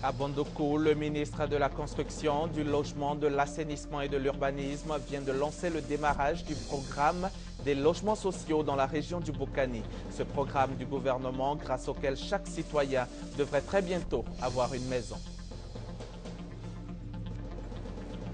À Bondoko, le ministre de la Construction, du Logement, de l'Assainissement et de l'Urbanisme vient de lancer le démarrage du programme des logements sociaux dans la région du Bokani. Ce programme du gouvernement grâce auquel chaque citoyen devrait très bientôt avoir une maison.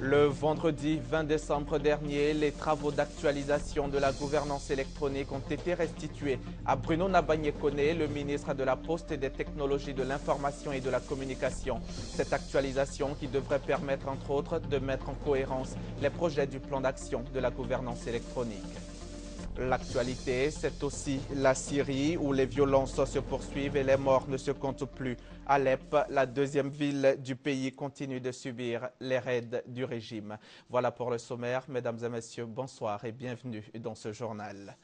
Le vendredi 20 décembre dernier, les travaux d'actualisation de la gouvernance électronique ont été restitués à Bruno Nabagné-Kone, le ministre de la Poste et des Technologies de l'Information et de la Communication. Cette actualisation qui devrait permettre, entre autres, de mettre en cohérence les projets du plan d'action de la gouvernance électronique. L'actualité, c'est aussi la Syrie où les violences se poursuivent et les morts ne se comptent plus. Alep, la deuxième ville du pays, continue de subir les raids du régime. Voilà pour le sommaire. Mesdames et messieurs, bonsoir et bienvenue dans ce journal.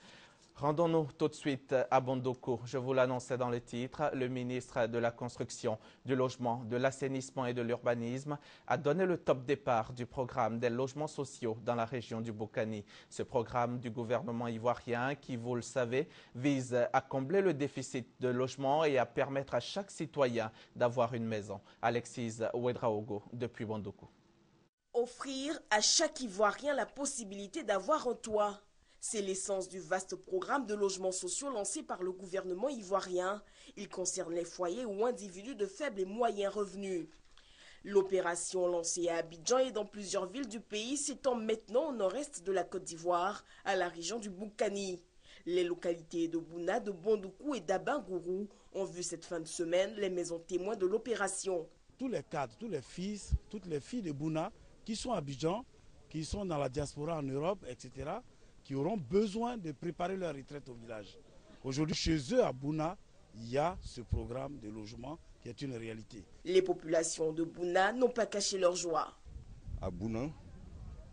Rendons-nous tout de suite à Bondoko. Je vous l'annonçais dans le titre, le ministre de la Construction, du Logement, de l'Assainissement et de l'Urbanisme a donné le top départ du programme des logements sociaux dans la région du Bokani. Ce programme du gouvernement ivoirien qui, vous le savez, vise à combler le déficit de logement et à permettre à chaque citoyen d'avoir une maison. Alexis Ouedraogo depuis Bondoko. Offrir à chaque Ivoirien la possibilité d'avoir un toit. C'est l'essence du vaste programme de logements sociaux lancé par le gouvernement ivoirien. Il concerne les foyers ou individus de faibles et moyens revenus. L'opération lancée à Abidjan et dans plusieurs villes du pays s'étend maintenant au nord-est de la Côte d'Ivoire, à la région du Boukani. Les localités de Bouna, de Bondoukou et d'Abangourou ont vu cette fin de semaine les maisons témoins de l'opération. Tous les cadres, tous les fils, toutes les filles de Bouna qui sont à Abidjan, qui sont dans la diaspora en Europe, etc., qui auront besoin de préparer leur retraite au village. Aujourd'hui, chez eux, à Bouna, il y a ce programme de logement qui est une réalité. Les populations de Bouna n'ont pas caché leur joie. À Bouna,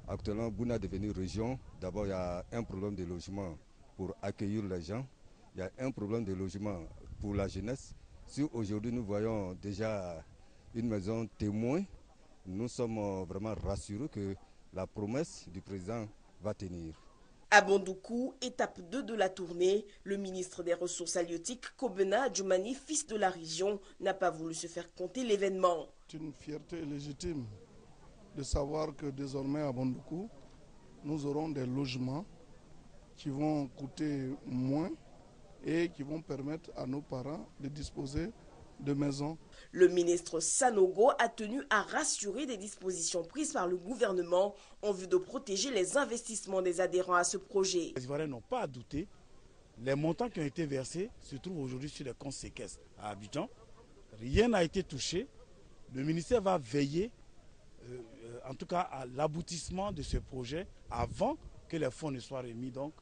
actuellement, Bouna est devenue région. D'abord, il y a un problème de logement pour accueillir les gens. Il y a un problème de logement pour la jeunesse. Si aujourd'hui nous voyons déjà une maison témoin, nous sommes vraiment rassurés que la promesse du président va tenir. À Bondoukou, étape 2 de la tournée, le ministre des Ressources halieutiques, Kobena Djoumani, fils de la région, n'a pas voulu se faire compter l'événement. C'est une fierté légitime de savoir que désormais à Bondoukou, nous aurons des logements qui vont coûter moins et qui vont permettre à nos parents de disposer de. Le ministre Sanogo a tenu à rassurer des dispositions prises par le gouvernement en vue de protéger les investissements des adhérents à ce projet. Les Ivoiriens n'ont pas à douter. Les montants qui ont été versés se trouvent aujourd'hui sur les comptes séquestres à Abidjan. Rien n'a été touché. Le ministère va veiller, euh, en tout cas, à l'aboutissement de ce projet avant que les fonds ne soient remis donc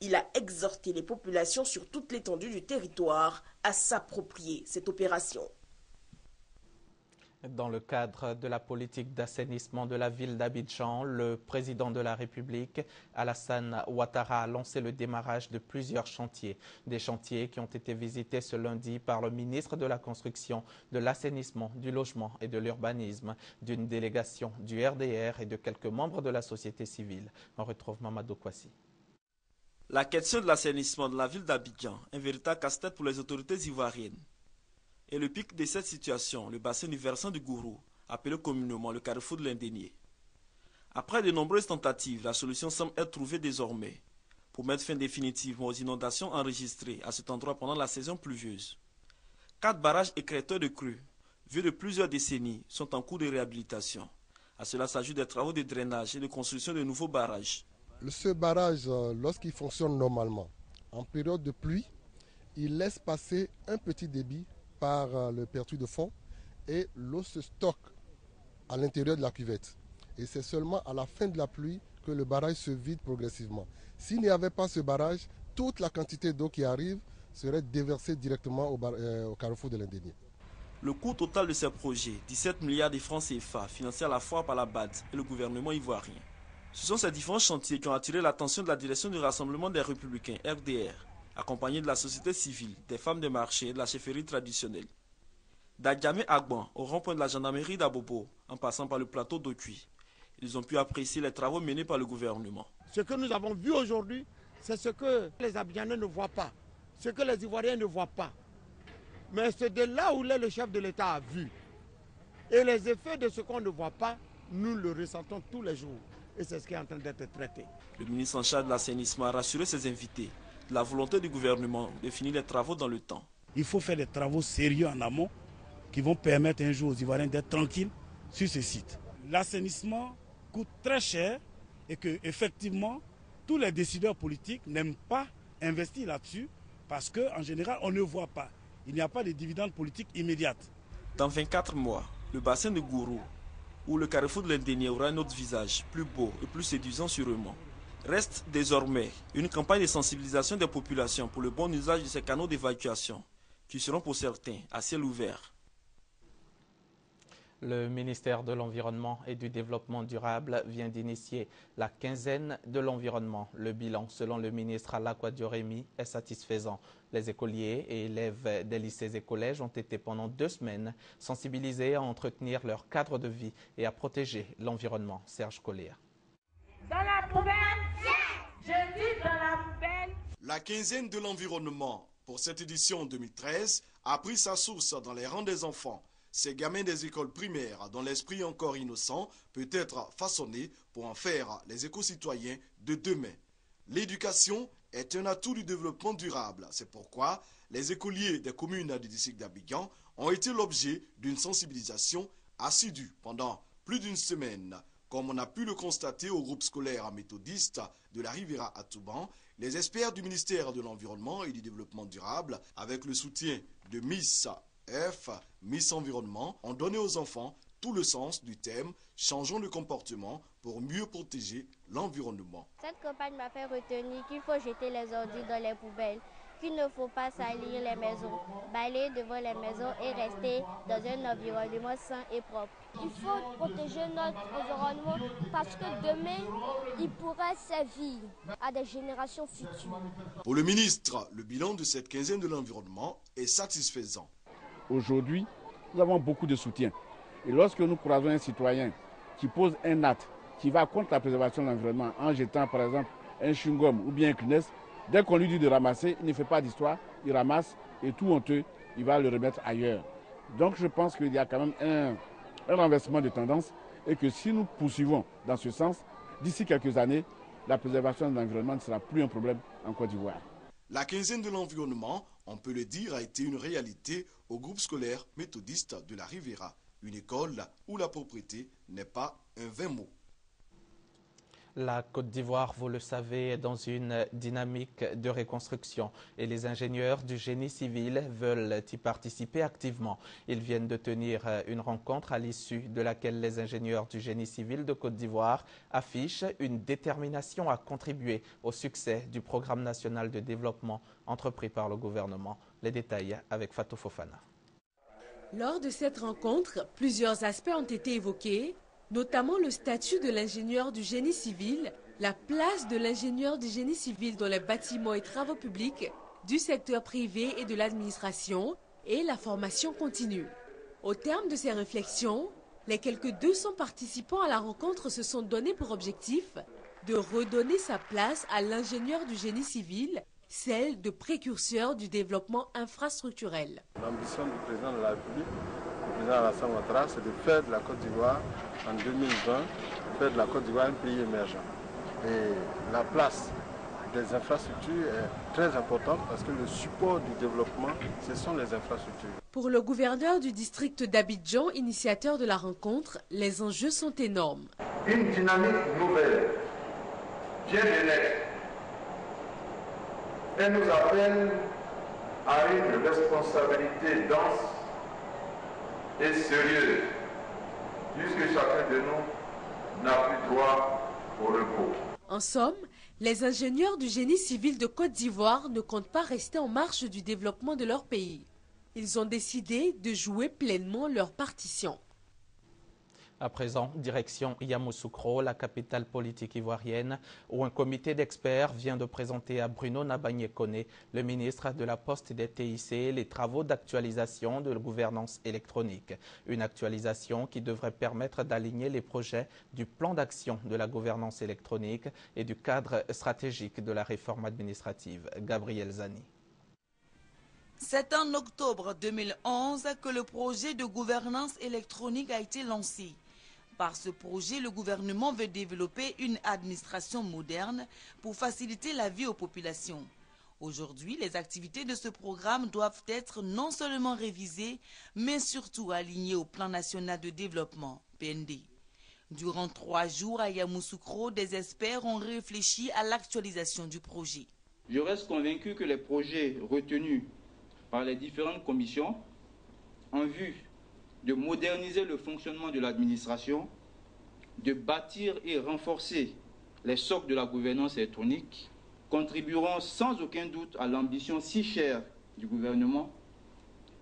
Il a exhorté les populations sur toute l'étendue du territoire à s'approprier cette opération. Dans le cadre de la politique d'assainissement de la ville d'Abidjan, le président de la République, Alassane Ouattara, a lancé le démarrage de plusieurs chantiers. Des chantiers qui ont été visités ce lundi par le ministre de la Construction, de l'Assainissement, du Logement et de l'Urbanisme, d'une délégation du RDR et de quelques membres de la société civile. On retrouve Mamadou Kwasi. La question de l'assainissement de la ville d'Abidjan, un véritable casse-tête pour les autorités ivoiriennes. Et le pic de cette situation, le bassin du versant du Gourou, appelé communément le carrefour de l'Indénier. Après de nombreuses tentatives, la solution semble être trouvée désormais pour mettre fin définitivement aux inondations enregistrées à cet endroit pendant la saison pluvieuse. Quatre barrages écréteurs de crues, vieux de plusieurs décennies, sont en cours de réhabilitation. À cela s'ajoutent des travaux de drainage et de construction de nouveaux barrages. Ce barrage, lorsqu'il fonctionne normalement, en période de pluie, il laisse passer un petit débit par le pertu de fond et l'eau se stocke à l'intérieur de la cuvette. Et c'est seulement à la fin de la pluie que le barrage se vide progressivement. S'il n'y avait pas ce barrage, toute la quantité d'eau qui arrive serait déversée directement au, euh, carrefour de l'Indénier. Le coût total de ces projets, 17 milliards de francs CFA, financés à la fois par la BAD et le gouvernement ivoirien. Ce sont ces différents chantiers qui ont attiré l'attention de la direction du Rassemblement des Républicains, RDR, accompagné de la société civile, des femmes de marché et de la chefferie traditionnelle. D'Adjamé Agban, au rond-point de la gendarmerie d'Abobo, en passant par le plateau d'Okui, ils ont pu apprécier les travaux menés par le gouvernement. Ce que nous avons vu aujourd'hui, c'est ce que les Abidjanais ne voient pas, ce que les Ivoiriens ne voient pas. Mais c'est de là où le chef de l'État a vu. Et les effets de ce qu'on ne voit pas, nous le ressentons tous les jours. Et c'est ce qui est en train d'être traité. Le ministre en charge de l'assainissement a rassuré ses invités la volonté du gouvernement de finir les travaux dans le temps. Il faut faire des travaux sérieux en amont qui vont permettre un jour aux Ivoiriens d'être tranquilles sur ce site. L'assainissement coûte très cher et que effectivement tous les décideurs politiques n'aiment pas investir là-dessus parce qu'en général on ne voit pas. Il n'y a pas de dividendes politiques immédiates. Dans 24 mois, le bassin de Gourou ou le carrefour de l'Indénier aura un autre visage, plus beau et plus séduisant sûrement. Reste désormais une campagne de sensibilisation des populations pour le bon usage de ces canaux d'évacuation, qui seront pour certains à ciel ouvert. Le ministère de l'Environnement et du Développement durable vient d'initier la quinzaine de l'environnement. Le bilan, selon le ministre Alakwa Dioremi, est satisfaisant. Les écoliers et élèves des lycées et collèges ont été pendant deux semaines sensibilisés à entretenir leur cadre de vie et à protéger l'environnement. Serge Collier. Dans la poubelle Je dis dans la poubelle La quinzaine de l'environnement pour cette édition 2013 a pris sa source dans les rangs des enfants ces gamins des écoles primaires, dont l'esprit encore innocent peut être façonné pour en faire les éco-citoyens de demain. L'éducation est un atout du développement durable. C'est pourquoi les écoliers des communes du district d'Abidjan ont été l'objet d'une sensibilisation assidue pendant plus d'une semaine. Comme on a pu le constater au groupe scolaire méthodiste de la Riviera à Touban, les experts du ministère de l'Environnement et du Développement durable, avec le soutien de Miss F, Miss Environnement, ont donné aux enfants tout le sens du thème Changeons le comportement pour mieux protéger l'environnement. Cette campagne m'a fait retenir qu'il faut jeter les ordures dans les poubelles, qu'il ne faut pas salir les maisons, balayer devant les maisons et rester dans un environnement sain et propre. Il faut protéger notre environnement parce que demain, il pourra servir à des générations futures. Pour le ministre, le bilan de cette quinzaine de l'environnement est satisfaisant. Aujourd'hui, nous avons beaucoup de soutien. Et lorsque nous croisons un citoyen qui pose un acte qui va contre la préservation de l'environnement en jetant par exemple un chewing ou bien un CNES, dès qu'on lui dit de ramasser, il ne fait pas d'histoire, il ramasse et tout honteux, il va le remettre ailleurs. Donc je pense qu'il y a quand même un, renversement de tendance et que si nous poursuivons dans ce sens, d'ici quelques années, la préservation de l'environnement ne sera plus un problème en Côte d'Ivoire. La quinzaine de l'environnement, on peut le dire, a été une réalité au groupe scolaire méthodiste de la Riviera, une école où la propriété n'est pas un vain mot. La Côte d'Ivoire, vous le savez, est dans une dynamique de reconstruction et les ingénieurs du génie civil veulent y participer activement. Ils viennent de tenir une rencontre à l'issue de laquelle les ingénieurs du génie civil de Côte d'Ivoire affichent une détermination à contribuer au succès du programme national de développement entrepris par le gouvernement. Les détails avec Fatou Fofana. Lors de cette rencontre, plusieurs aspects ont été évoqués, notamment le statut de l'ingénieur du génie civil, la place de l'ingénieur du génie civil dans les bâtiments et travaux publics, du secteur privé et de l'administration, et la formation continue. Au terme de ces réflexions, les quelques 200 participants à la rencontre se sont donnés pour objectif de redonner sa place à l'ingénieur du génie civil, celle de précurseur du développement infrastructurel. Président Alassane Ouattara, c'est de faire de la Côte d'Ivoire en 2020, faire de la Côte d'Ivoire un pays émergent. Et la place des infrastructures est très importante parce que le support du développement, ce sont les infrastructures. Pour le gouverneur du district d'Abidjan, initiateur de la rencontre, les enjeux sont énormes. Une dynamique nouvelle vient de naître. Elle nous appelle à une responsabilité dense et sérieuse, puisque chacun de nous n'a plus droit au repos. En somme, les ingénieurs du génie civil de Côte d'Ivoire ne comptent pas rester en marche du développement de leur pays. Ils ont décidé de jouer pleinement leur partition. À présent, direction Yamoussoukro, la capitale politique ivoirienne, où un comité d'experts vient de présenter à Bruno Nabagné-Koné, le ministre de la Poste et des TIC, les travaux d'actualisation de la gouvernance électronique. Une actualisation qui devrait permettre d'aligner les projets du plan d'action de la gouvernance électronique et du cadre stratégique de la réforme administrative. Gabriel Zani. C'est en octobre 2011 que le projet de gouvernance électronique a été lancé. Par ce projet, le gouvernement veut développer une administration moderne pour faciliter la vie aux populations. Aujourd'hui, les activités de ce programme doivent être non seulement révisées, mais surtout alignées au Plan national de développement, PND. Durant trois jours à Yamoussoukro, des experts ont réfléchi à l'actualisation du projet. Je reste convaincu que les projets retenus par les différentes commissions en vue de moderniser le fonctionnement de l'administration, de bâtir et renforcer les socles de la gouvernance électronique, contribueront sans aucun doute à l'ambition si chère du gouvernement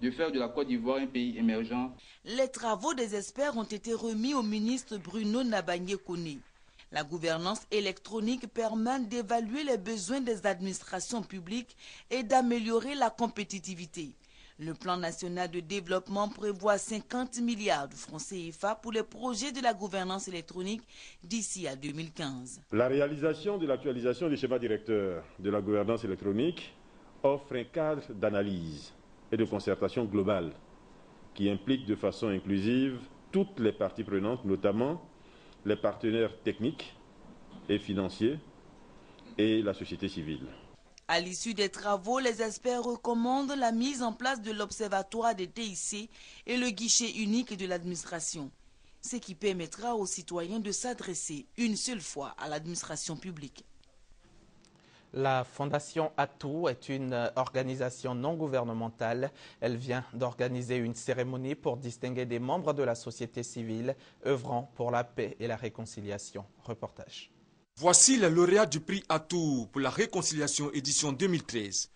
de faire de la Côte d'Ivoire un pays émergent. Les travaux des experts ont été remis au ministre Bruno Nabagné-Kone. La gouvernance électronique permet d'évaluer les besoins des administrations publiques et d'améliorer la compétitivité. Le plan national de développement prévoit 50 milliards de francs CFA pour les projets de la gouvernance électronique d'ici à 2015. La réalisation de l'actualisation des schémas directeurs de la gouvernance électronique offre un cadre d'analyse et de concertation globale qui implique de façon inclusive toutes les parties prenantes, notamment les partenaires techniques et financiers et la société civile. À l'issue des travaux, les experts recommandent la mise en place de l'Observatoire des TIC et le guichet unique de l'administration, ce qui permettra aux citoyens de s'adresser une seule fois à l'administration publique. La Fondation Atout est une organisation non gouvernementale. Elle vient d'organiser une cérémonie pour distinguer des membres de la société civile œuvrant pour la paix et la réconciliation. Reportage. Voici les lauréats du prix Atout pour la réconciliation édition 2013.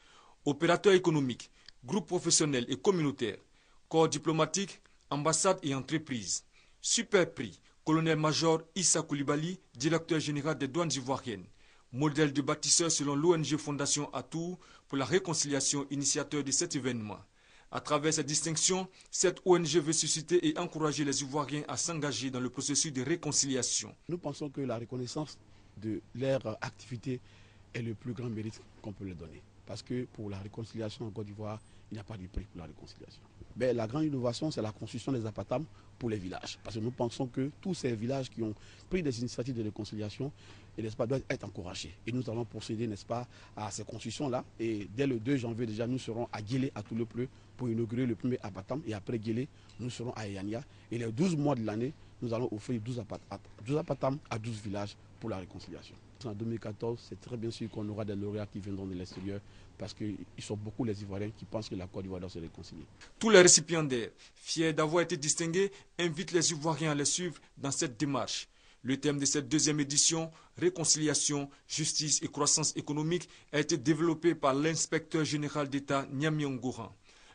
Opérateurs économiques, groupes professionnels et communautaires, corps diplomatique, ambassades et entreprises. Super prix, colonel-major Issa Koulibaly, directeur général des douanes ivoiriennes modèle de bâtisseur selon l'ONG Fondation Atout pour la réconciliation, initiateur de cet événement. À travers cette distinction, cette ONG veut susciter et encourager les Ivoiriens à s'engager dans le processus de réconciliation. Nous pensons que la reconnaissance de leur activité est le plus grand mérite qu'on peut leur donner. Parce que pour la réconciliation en Côte d'Ivoire, il n'y a pas de prix pour la réconciliation. Mais la grande innovation, c'est la construction des apatams pour les villages. Parce que nous pensons que tous ces villages qui ont pris des initiatives de réconciliation n'est-ce pas, doivent être encouragés. Et nous allons procéder, n'est-ce pas, à ces constructions-là. Et dès le 2 janvier, déjà, nous serons à Guélé, à tout le pleu, pour inaugurer le premier abatam. Et après Guélé, nous serons à Eyania. Et les 12 mois de l'année, nous allons offrir 12 abatam à 12 villages pour la réconciliation. En 2014, c'est très bien sûr qu'on aura des lauréats qui viendront de l'extérieur parce qu'ils sont beaucoup les Ivoiriens qui pensent que la Côte d'Ivoire doit se réconcilier. Tous les récipiendaires, fiers d'avoir été distingués, invitent les Ivoiriens à les suivre dans cette démarche. Le thème de cette deuxième édition, réconciliation, justice et croissance économique, a été développé par l'inspecteur général d'État Nyamion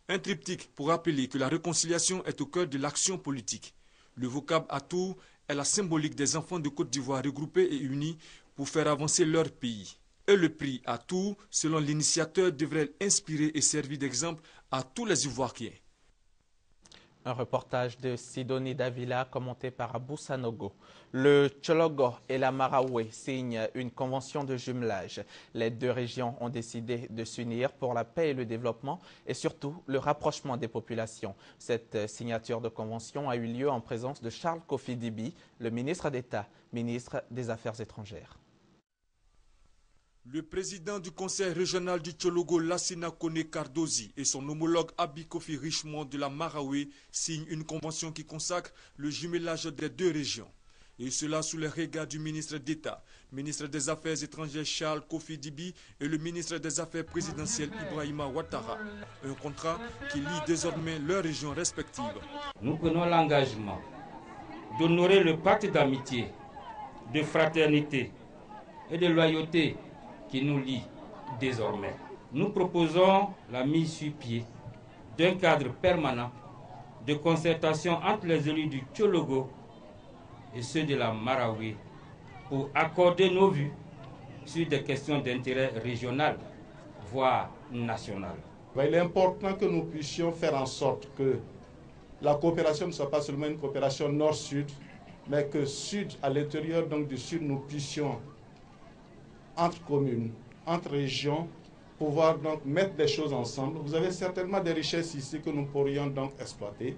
Un triptyque pour rappeler que la réconciliation est au cœur de l'action politique. Le vocable atout est la symbolique des enfants de Côte d'Ivoire regroupés et unis pour faire avancer leur pays. Et le prix à tout, selon l'initiateur, devrait inspirer et servir d'exemple à tous les Ivoiriens. Un reportage de Sidonie Davila commenté par Abou Sanogo. Le Chologo et la Maraoué signent une convention de jumelage. Les deux régions ont décidé de s'unir pour la paix et le développement et surtout le rapprochement des populations. Cette signature de convention a eu lieu en présence de Charles Kofi Dibi, le ministre d'État, ministre des Affaires étrangères. Le président du conseil régional du Tchologo, Lassina Kone Cardozi, et son homologue Abikofi Richemont de la Marawi signent une convention qui consacre le jumelage des deux régions. Et cela sous les regards du ministre d'État, ministre des Affaires étrangères Charles Kofi Dibi et le ministre des Affaires présidentielles Ibrahima Ouattara. Un contrat qui lie désormais leurs régions respectives. Nous prenons l'engagement d'honorer le pacte d'amitié, de fraternité et de loyauté qui nous lie désormais. Nous proposons la mise sur pied d'un cadre permanent de concertation entre les élus du Tchologo et ceux de la Marawi pour accorder nos vues sur des questions d'intérêt régional, voire national. Il est important que nous puissions faire en sorte que la coopération ne soit pas seulement une coopération nord-sud, mais que sud, à l'intérieur donc du sud, nous puissions entre communes, entre régions, pouvoir donc mettre les choses ensemble. Vous avez certainement des richesses ici que nous pourrions donc exploiter.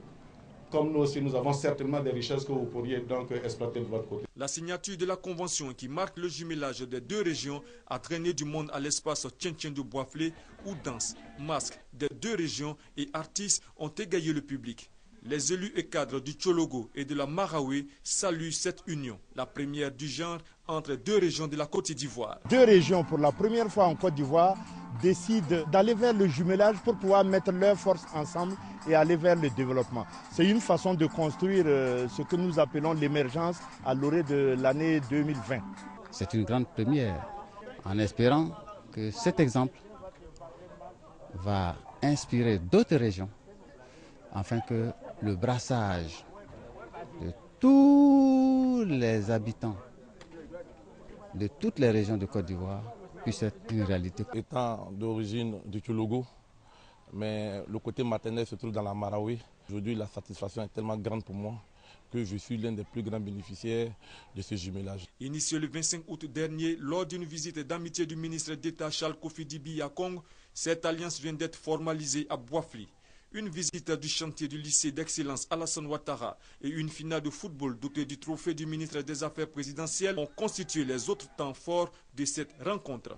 Comme nous aussi, nous avons certainement des richesses que vous pourriez donc exploiter de votre côté. La signature de la convention qui marque le jumelage des deux régions a traîné du monde à l'espace Tien de Boisflé où danse, masques des deux régions et artistes ont égayé le public. Les élus et cadres du Tchologo et de la Maraoué saluent cette union, la première du genre entre deux régions de la Côte d'Ivoire. Deux régions, pour la première fois en Côte d'Ivoire, décident d'aller vers le jumelage pour pouvoir mettre leurs forces ensemble et aller vers le développement. C'est une façon de construire euh, ce que nous appelons l'émergence à l'orée de l'année 2020. C'est une grande première, en espérant que cet exemple va inspirer d'autres régions afin que le brassage de tous les habitants de toutes les régions de Côte d'Ivoire puisse être une réalité. Étant d'origine du Tchoulogo, mais le côté maternel se trouve dans la Marawi. Aujourd'hui, la satisfaction est tellement grande pour moi que je suis l'un des plus grands bénéficiaires de ce jumelage. Initié le 25 août dernier, lors d'une visite d'amitié du ministre d'État Charles Kofi Dibi à Kong, cette alliance vient d'être formalisée à Boisfli. Une visite du chantier du lycée d'excellence Alassane Ouattara et une finale de football dotée du trophée du ministre des Affaires présidentielles ont constitué les autres temps forts de cette rencontre.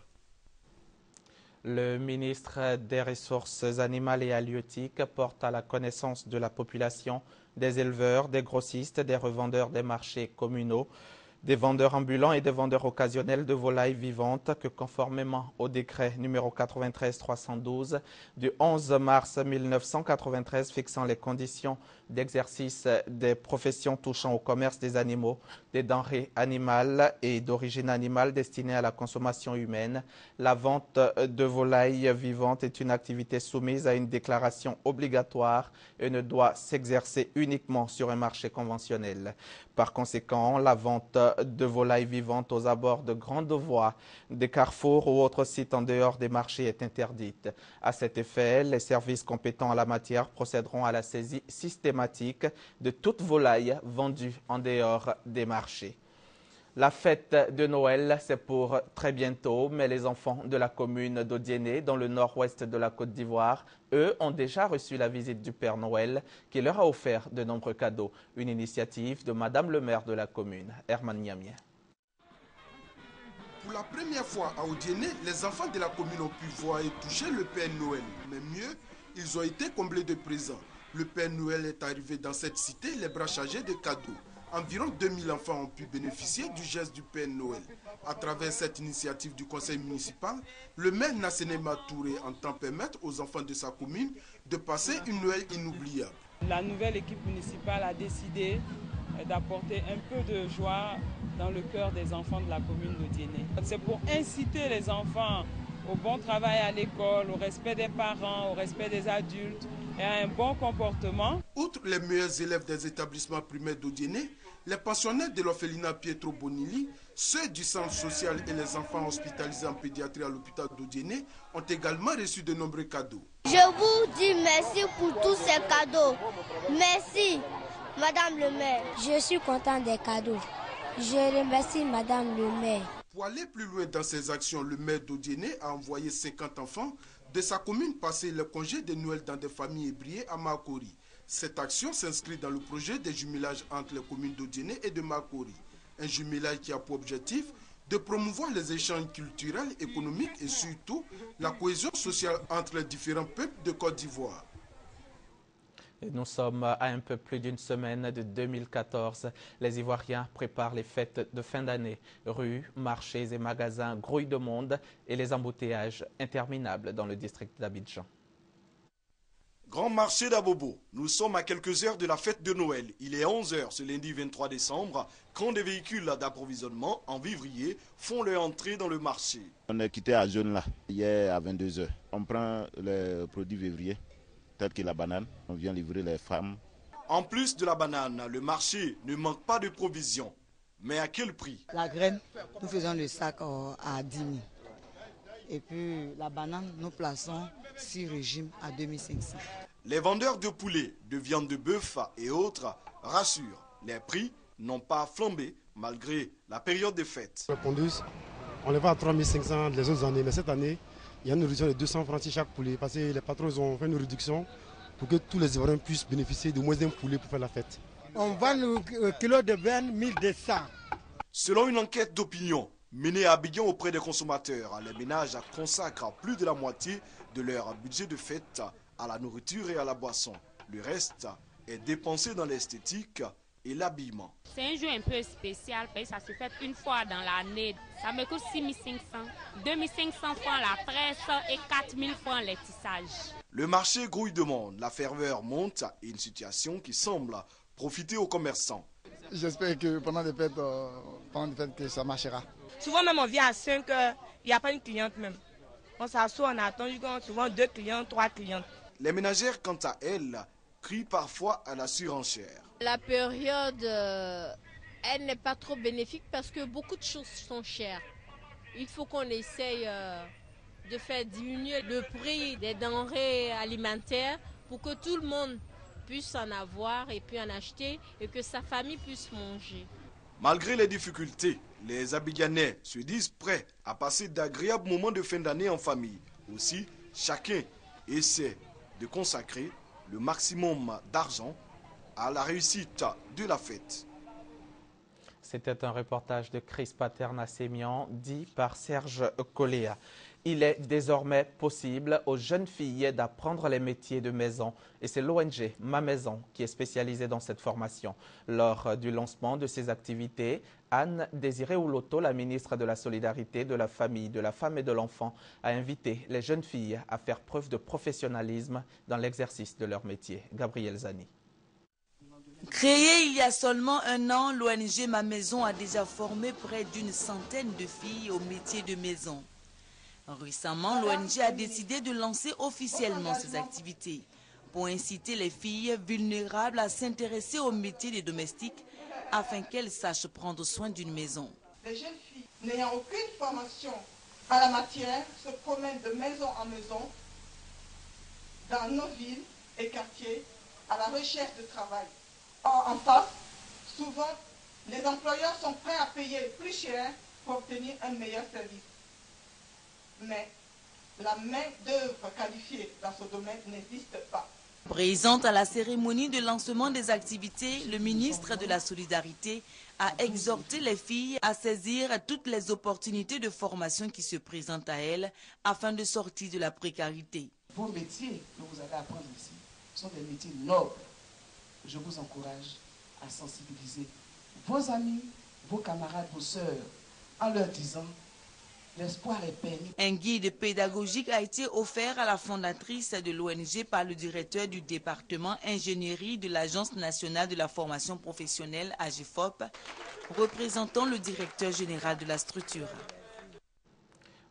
Le ministre des Ressources animales et halieutiques porte à la connaissance de la population, des éleveurs, des grossistes, des revendeurs des marchés communaux, des vendeurs ambulants et des vendeurs occasionnels de volailles vivantes que conformément au décret numéro 93-312 du 11 mars 1993 fixant les conditions d'exercice des professions touchant au commerce des animaux, des denrées animales et d'origine animale destinées à la consommation humaine. La vente de volailles vivantes est une activité soumise à une déclaration obligatoire et ne doit s'exercer uniquement sur un marché conventionnel. Par conséquent, la vente de volailles vivantes aux abords de grandes voies, des carrefours ou autres sites en dehors des marchés est interdite. À cet effet, les services compétents en la matière procéderont à la saisie systématique de toute volaille vendue en dehors des marchés. La fête de Noël, c'est pour très bientôt, mais les enfants de la commune d'Odiéné, dans le nord-ouest de la Côte d'Ivoire, eux, ont déjà reçu la visite du Père Noël, qui leur a offert de nombreux cadeaux. Une initiative de Madame le maire de la commune, Herman Niamien. Pour la première fois à Odiéné, les enfants de la commune ont pu voir et toucher le Père Noël. Mais mieux, ils ont été comblés de présents. Le Père Noël est arrivé dans cette cité, les bras chargés de cadeaux. Environ 2000 enfants ont pu bénéficier du geste du Père Noël. À travers cette initiative du conseil municipal, le maire Nassenema Touré entend permettre aux enfants de sa commune de passer une Noël inoubliable. La nouvelle équipe municipale a décidé d'apporter un peu de joie dans le cœur des enfants de la commune d'Odiéné. C'est pour inciter les enfants au bon travail à l'école, au respect des parents, au respect des adultes et à un bon comportement. Outre les meilleurs élèves des établissements primaires d'Odiéné, les pensionnaires de l'orphelinat Pietro Bonilli, ceux du centre social et les enfants hospitalisés en pédiatrie à l'hôpital d'Odiéné ont également reçu de nombreux cadeaux. Je vous dis merci pour tous ces cadeaux. Merci, Madame le maire. Je suis content des cadeaux. Je remercie Madame le maire. Pour aller plus loin dans ses actions, le maire d'Odiéné a envoyé 50 enfants de sa commune passer le congé de Noël dans des familles ébriées à Makori. Cette action s'inscrit dans le projet de jumelage entre les communes d'Odiéné et de Makori. Un jumelage qui a pour objectif de promouvoir les échanges culturels, économiques et surtout la cohésion sociale entre les différents peuples de Côte d'Ivoire. Nous sommes à un peu plus d'une semaine de 2014. Les Ivoiriens préparent les fêtes de fin d'année. Rues, marchés et magasins grouillent de monde et les embouteillages interminables dans le district d'Abidjan. Grand marché d'Abobo. Nous sommes à quelques heures de la fête de Noël. Il est 11h ce lundi 23 décembre quand des véhicules d'approvisionnement en vivrier font leur entrée dans le marché. On est quitté à Jeune là, hier à 22h. On prend les produits vivriers, tels que la banane. On vient livrer les femmes. En plus de la banane, le marché ne manque pas de provisions. Mais à quel prix? La graine, nous faisons le sac à 10 000. Et puis la banane, nous plaçons 6 régimes à 2500. Les vendeurs de poulet, de viande de bœuf et autres rassurent. Les prix n'ont pas flambé malgré la période des fêtes. On les vend à 3500 les autres années, mais cette année, il y a une réduction de 200 francs chaque poulet parce que les patrons ont fait une réduction pour que tous les Ivoiriens puissent bénéficier de moins d'un poulet pour faire la fête. On vend le kilo de viande 1200. Selon une enquête d'opinion menée à Abidjan auprès des consommateurs, les ménages consacrent plus de la moitié de leur budget de fête à la nourriture et à la boisson. Le reste est dépensé dans l'esthétique et l'habillement. C'est un jeu un peu spécial parce que ça se fait une fois dans l'année. Ça me coûte 6500, 2500 francs la presse et 4000 francs les tissages. Le marché grouille de monde, la ferveur monte et une situation qui semble profiter aux commerçants. J'espère que pendant les fêtes, euh, pendant les fêtes que ça marchera. Souvent même on vient à 5 heures, il n'y a pas une cliente même. On s'assoit, on attend souvent deux clients, trois clientes. Les ménagères, quant à elles, crient parfois à la surenchère. La période, euh, elle n'est pas trop bénéfique parce que beaucoup de choses sont chères. Il faut qu'on essaye euh, de faire diminuer le prix des denrées alimentaires pour que tout le monde puisse en avoir et puis en acheter et que sa famille puisse manger. Malgré les difficultés, les Abidjanais se disent prêts à passer d'agréables moments de fin d'année en famille. Aussi, chacun essaie de consacrer le maximum d'argent à la réussite de la fête. C'était un reportage de Chris Paterna Sémian, dit par Serge Coléa. Il est désormais possible aux jeunes filles d'apprendre les métiers de maison et c'est l'ONG Ma Maison qui est spécialisée dans cette formation. Lors du lancement de ces activités, Anne Désirée Ouloto, la ministre de la Solidarité, de la Famille, de la Femme et de l'Enfant, a invité les jeunes filles à faire preuve de professionnalisme dans l'exercice de leur métier. Gabriel Zani. Créée il y a seulement un an, l'ONG Ma Maison a déjà formé près d'une centaine de filles au métier de maison. Récemment, l'ONG a décidé de lancer officiellement ses activités pour inciter les filles vulnérables à s'intéresser au métier des domestiques afin qu'elles sachent prendre soin d'une maison. Les jeunes filles n'ayant aucune formation à la matière se promènent de maison en maison dans nos villes et quartiers à la recherche de travail. Or, en face, souvent, les employeurs sont prêts à payer plus cher pour obtenir un meilleur service mais la main-d'œuvre qualifiée dans ce domaine n'existe pas. Présente à la cérémonie de lancement des activités, le ministre de la Solidarité a exhorté les filles à saisir toutes les opportunités de formation qui se présentent à elles afin de sortir de la précarité. Vos métiers que vous allez apprendre ici sont des métiers nobles. Je vous encourage à sensibiliser vos amis, vos camarades, vos sœurs en leur disant Un guide pédagogique a été offert à la fondatrice de l'ONG par le directeur du département ingénierie de l'Agence nationale de la formation professionnelle AGFOP, représentant le directeur général de la structure.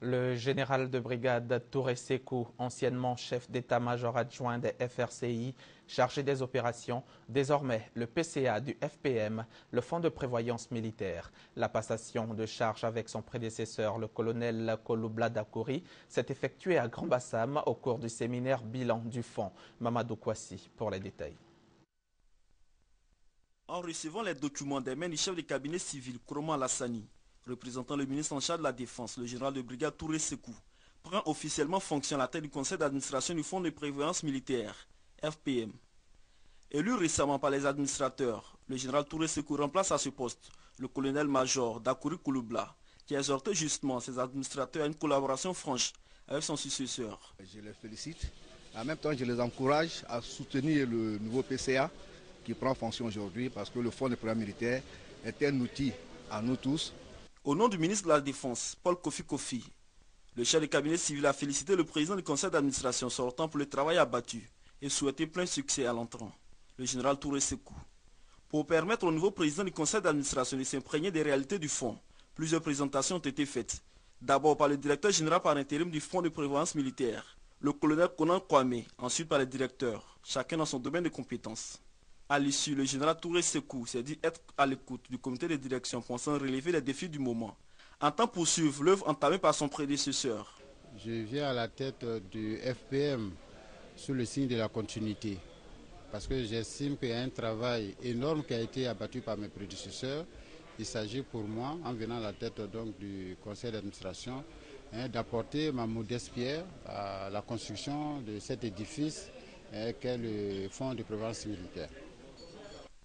Le général de brigade Touré Sekou, anciennement chef d'état-major adjoint des FRCI, chargé des opérations, désormais le PCA du FPM, le Fonds de prévoyance militaire. La passation de charge avec son prédécesseur, le colonel Koloubla Dakouri, s'est effectuée à Grand Bassam au cours du séminaire bilan du Fonds. Mamadou Kwasi pour les détails. En recevant les documents des mains du chef de cabinet civil, Alassani, représentant le ministre en charge de la Défense, le général de brigade Touré Sekou, prend officiellement fonction à la tête du conseil d'administration du Fonds de prévoyance militaire, FPM. Élu récemment par les administrateurs, le général Touré Sekou remplace à ce poste le colonel-major Dakouri Kouloubla, qui a exhorté justement ses administrateurs à une collaboration franche avec son successeur. Je les félicite. En même temps, je les encourage à soutenir le nouveau PCA qui prend fonction aujourd'hui parce que le Fonds de prévoyance militaire est un outil à nous tous au nom du ministre de la Défense, Paul Kofi Kofi, le chef de cabinet civil a félicité le président du conseil d'administration sortant pour le travail abattu et souhaité plein succès à l'entrant, le général Touré Sekou. Pour permettre au nouveau président du conseil d'administration de s'imprégner des réalités du fonds, plusieurs présentations ont été faites. D'abord par le directeur général par intérim du fonds de prévoyance militaire, le colonel Conan Kwame, ensuite par les directeurs, chacun dans son domaine de compétences. À l'issue, le général Touré Sekou s'est dit être à l'écoute du comité de direction pensant relever les défis du moment, en temps poursuivre l'œuvre entamée par son prédécesseur. Je viens à la tête du FPM sous le signe de la continuité, parce que j'estime qu'il y a un travail énorme qui a été abattu par mes prédécesseurs. Il s'agit pour moi, en venant à la tête donc du conseil d'administration, hein, d'apporter ma modeste pierre à la construction de cet édifice hein, qu'est le Fonds de prévoyance militaire.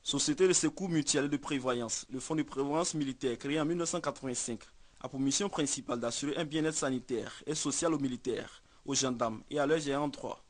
Société de secours mutuel de prévoyance, le Fonds de prévoyance militaire créé en 1985 a pour mission principale d'assurer un bien-être sanitaire et social aux militaires, aux gendarmes et à leurs gérants droit.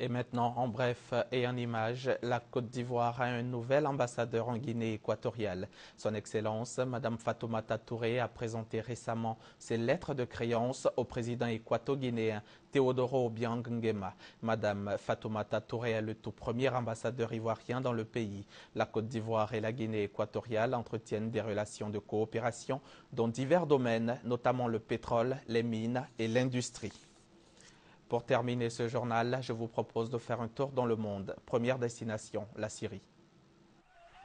Et maintenant, en bref et en image, la Côte d'Ivoire a un nouvel ambassadeur en Guinée équatoriale. Son Excellence, Mme Fatoumata Touré, a présenté récemment ses lettres de créance au président équato-guinéen Teodoro Obiang Nguema. Mme Fatoumata Touré est le tout premier ambassadeur ivoirien dans le pays. La Côte d'Ivoire et la Guinée équatoriale entretiennent des relations de coopération dans divers domaines, notamment le pétrole, les mines et l'industrie. Pour terminer ce journal, je vous propose de faire un tour dans le monde. Première destination, la Syrie.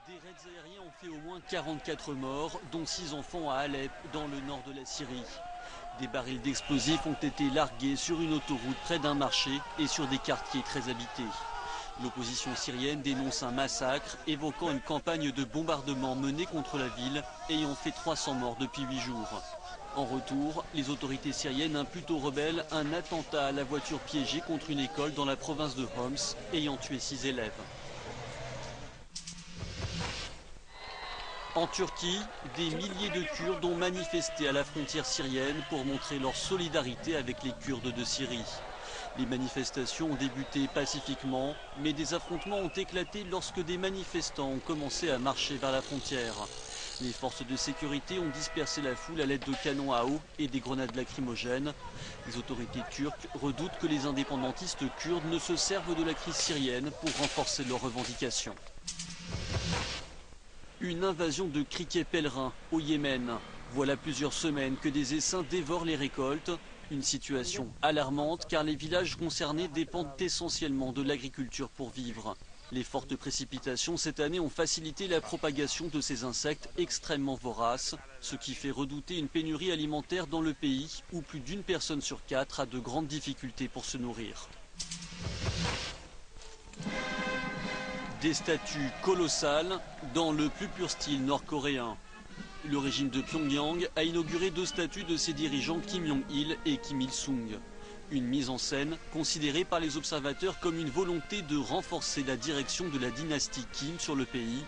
Des raids aériens ont fait au moins 44 morts, dont 6 enfants à Alep, dans le nord de la Syrie. Des barils d'explosifs ont été largués sur une autoroute près d'un marché et sur des quartiers très habités. L'opposition syrienne dénonce un massacre, évoquant une campagne de bombardement menée contre la ville, ayant fait 300 morts depuis 8 jours. En retour, les autorités syriennes imputent aux rebelles un attentat à la voiture piégée contre une école dans la province de Homs, ayant tué six élèves. En Turquie, des milliers de Kurdes ont manifesté à la frontière syrienne pour montrer leur solidarité avec les Kurdes de Syrie. Les manifestations ont débuté pacifiquement, mais des affrontements ont éclaté lorsque des manifestants ont commencé à marcher vers la frontière. Les forces de sécurité ont dispersé la foule à l'aide de canons à eau et des grenades lacrymogènes. Les autorités turques redoutent que les indépendantistes kurdes ne se servent de la crise syrienne pour renforcer leurs revendications. Une invasion de criquets pèlerins au Yémen. Voilà plusieurs semaines que des essaims dévorent les récoltes. Une situation alarmante car les villages concernés dépendent essentiellement de l'agriculture pour vivre. Les fortes précipitations cette année ont facilité la propagation de ces insectes extrêmement voraces, ce qui fait redouter une pénurie alimentaire dans le pays où plus d'une personne sur quatre a de grandes difficultés pour se nourrir. Des statues colossales dans le plus pur style nord-coréen. Le régime de Pyongyang a inauguré deux statues de ses dirigeants Kim Jong-il et Kim Il-sung. Une mise en scène considérée par les observateurs comme une volonté de renforcer la direction de la dynastie Kim sur le pays.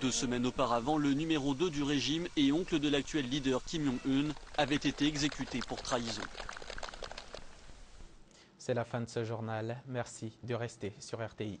Deux semaines auparavant, le numéro 2 du régime et oncle de l'actuel leader Kim Jong-un avait été exécuté pour trahison. C'est la fin de ce journal. Merci de rester sur RTI.